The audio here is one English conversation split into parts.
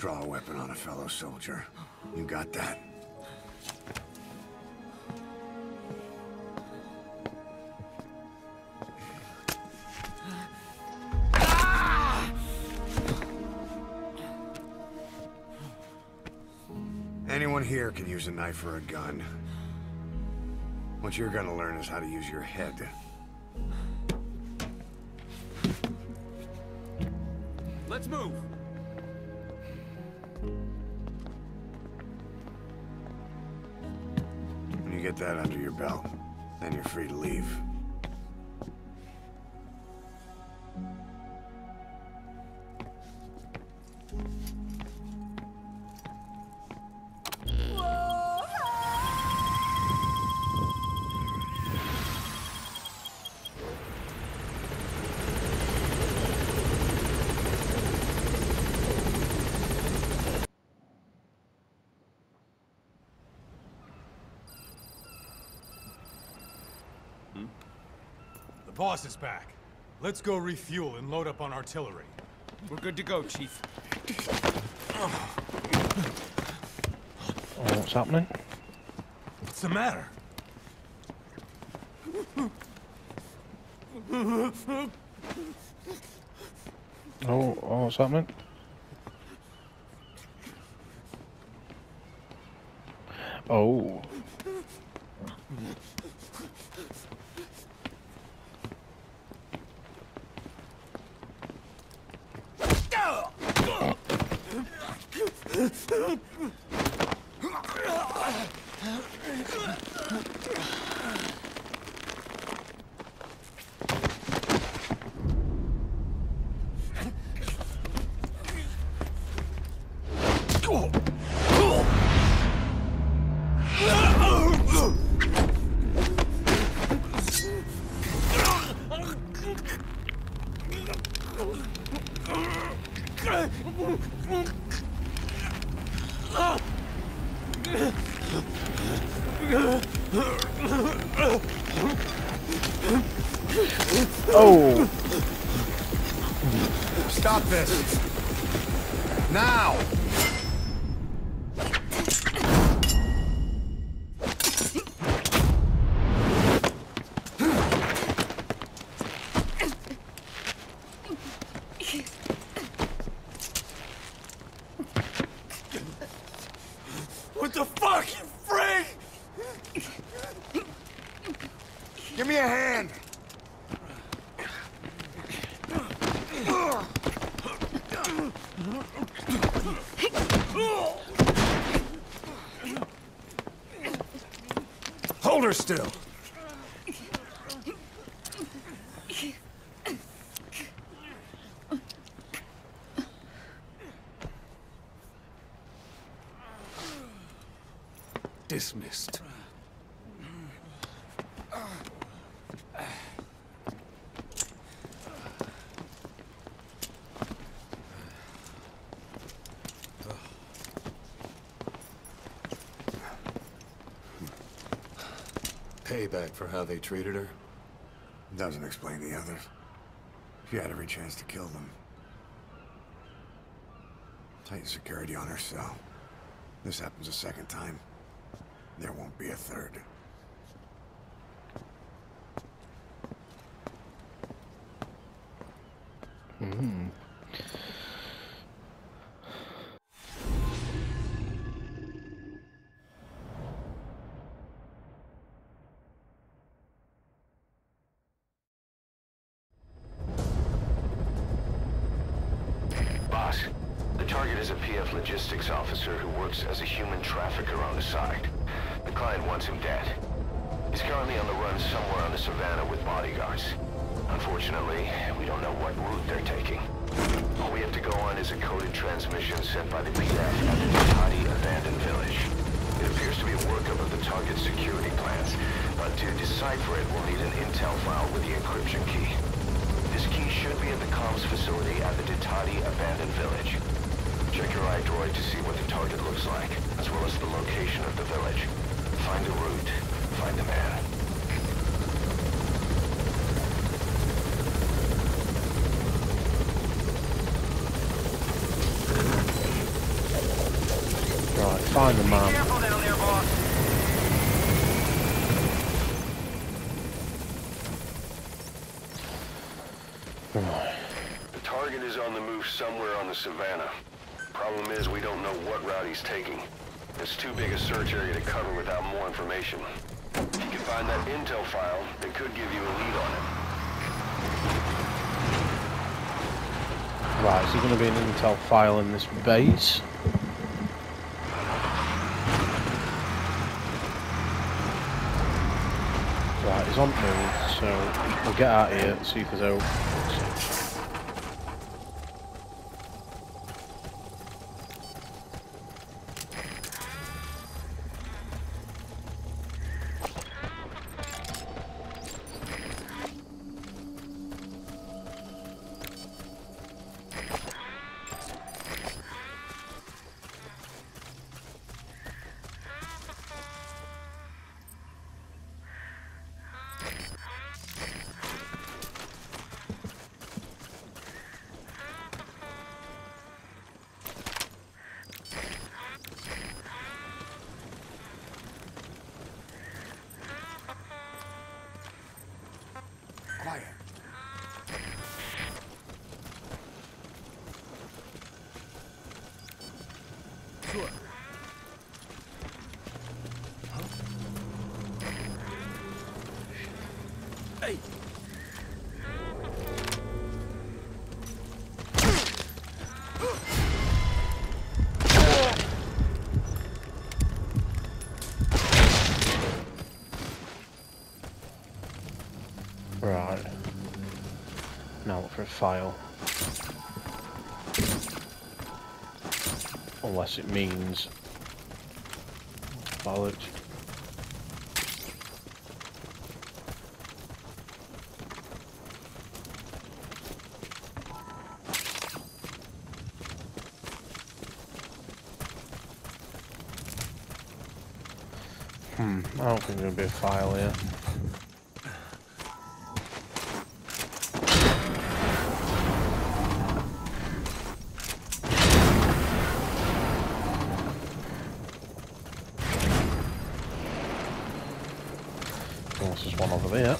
draw a weapon on a fellow soldier. You got that? Anyone here can use a knife or a gun. What you're gonna learn is how to use your head. Let's move. Get that under your belt, then you're free to leave. Boss is back. Let's go refuel and load up on artillery. We're good to go, Chief. Oh, what's happening? What's the matter? Oh, oh, what's happening? Oh. Oh. Stop this! Now! What the fuck, you freak? Give me a hand! Hold her still! Payback for how they treated her? Doesn't explain the others. She had every chance to kill them. Tight security on her cell. This happens a second time. There won't be a third. Is a PF logistics officer who works as a human trafficker on the side. The client wants him dead. He's currently on the run somewhere on the savannah with bodyguards. Unfortunately, we don't know what route they're taking. All we have to go on is a coded transmission sent by the PF at the Tati abandoned village. It appears to be a workup of the target's security plans, but to decipher it, we'll need an intel file with the encryption key. This key should be at the comms facility at the Ditadi abandoned village. Check your iDroid to see what the target looks like, as well as the location of the village. Find the route. Find the man. Right, find the man. Careful down there, boss. The target is on the move somewhere on the savannah. Problem is, we don't know what route he's taking. It's too big a search area to cover without more information. If you can find that intel file, it could give you a lead on it. Right, is there going to be an intel file in this base? Right, he's on move, so we'll get out of here and see if there's out. Right. Now look for a file. Unless it means... Bollocks. Hmm, I don't think there'll be a file here. Unless there's one over there.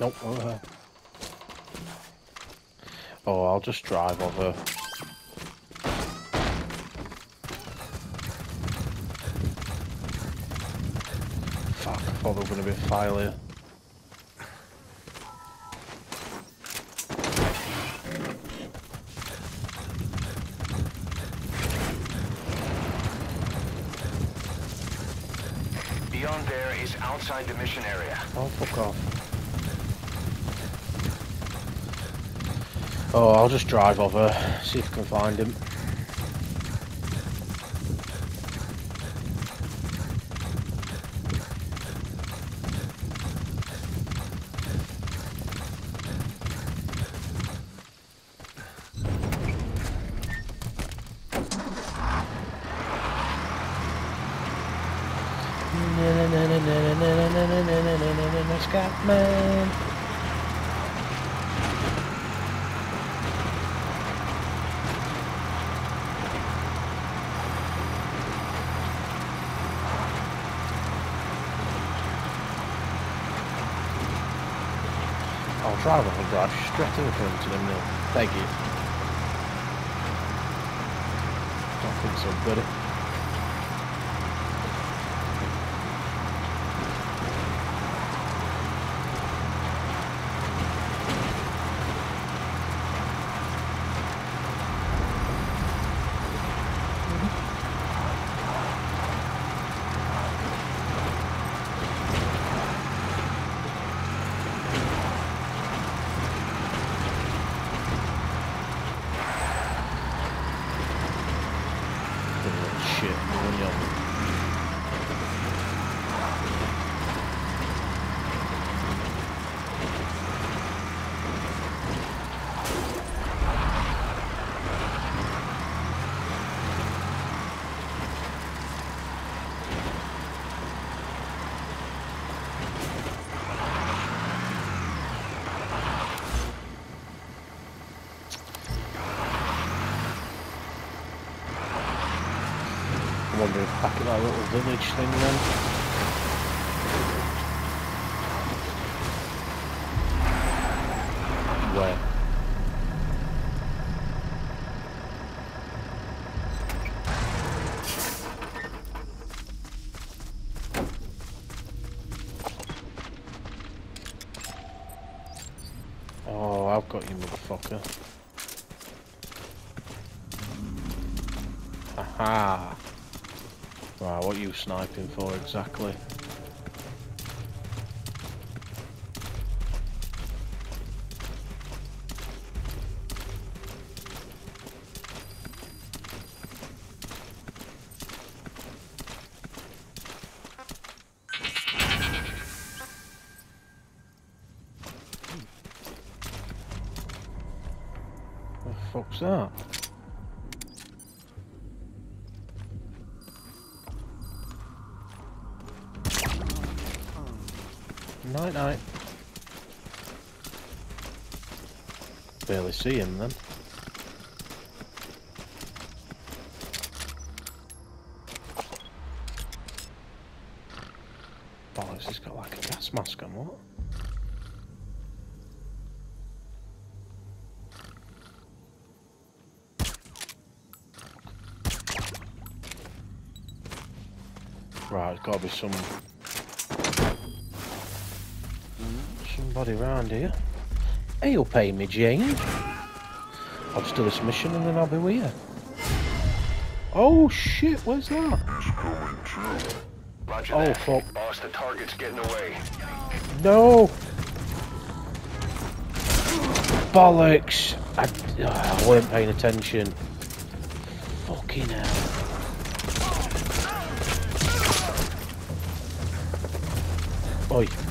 Nope. Oh, I'll just drive over. Fuck, I thought there was going to be a file here. Beyond there is outside the mission area. Oh, fuck off. Oh, I'll just drive over, see if I can find him. I'll drive on the drive straight over to the mill. Thank you. Don't think so, buddy. Back at that little village thing then. Where? Oh, I've got you, motherfucker. Aha! Right, what are you sniping for exactly? Fuck's that? Night night. Barely see him then. Bollocks, he's got like a gas mask on, what? Right, there's gotta be some around here. Hey, you'll pay me, Jane. I'll just do this mission and then I'll be with you. Oh shit, where's that? Roger Oh that. fuck. Boss, the target's getting away. No! Bollocks! I, ah, I weren't paying attention. Fucking hell. Oi.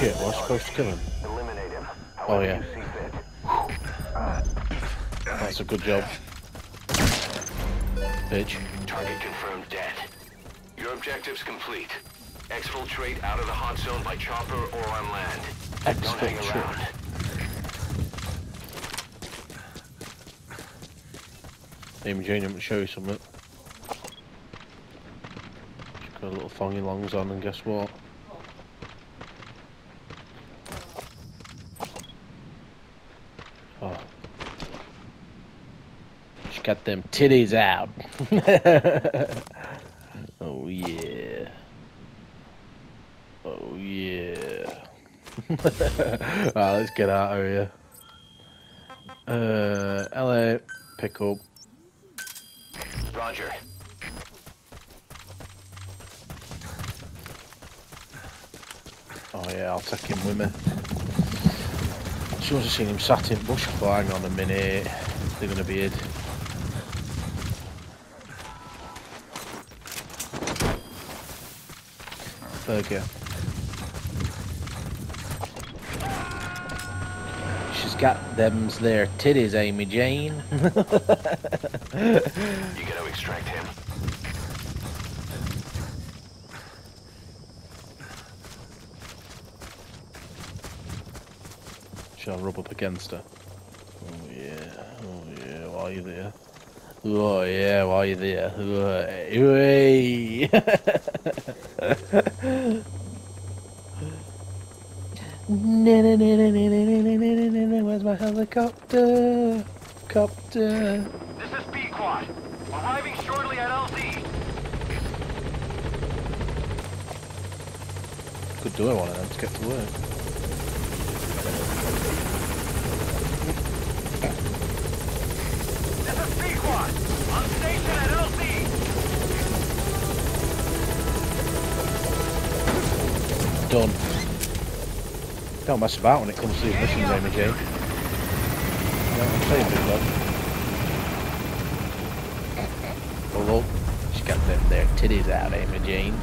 Shit, I supposed to kill him? Eliminate him. Oh, yeah. you see fit. That's a good job. Bitch. Target confirmed dead. Your objective's complete. Exfiltrate out of the hot zone by chopper or on land. Exfiltrate. Amy Jane, I'm gonna show you something. She's got a little thongy longs on, and guess what? Oh. She got them titties out. oh yeah. Oh yeah. Alright, let's get out of here. Uh, LA, pick up. Roger. Oh yeah, I'll take him with me. Soon as I seen him sat in bush, thought, hang on a minute, they're gonna be hid. Burger. She's got them's their titties, Amy Jane. You gotta extract him. Shall I rub up against her? Oh yeah, oh yeah, why are you there? Oh yeah, why are you there? Oh, Hey. Where's my helicopter? Copter. This is Pequod. Arriving shortly at LZ. Could do it one of them to get to work. This is Pequod. On station at Done. Don't mess about when it comes to these missions, Amy Jane. what I'm saying, big? Oh, look. She's got them there titties out, Amy Jane.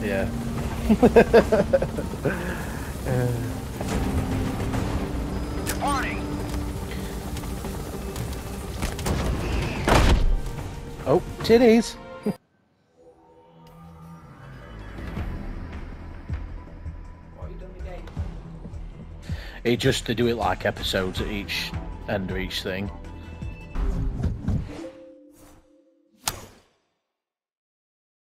yeah. Oh, titties! It just to do it like episodes at each end of each thing.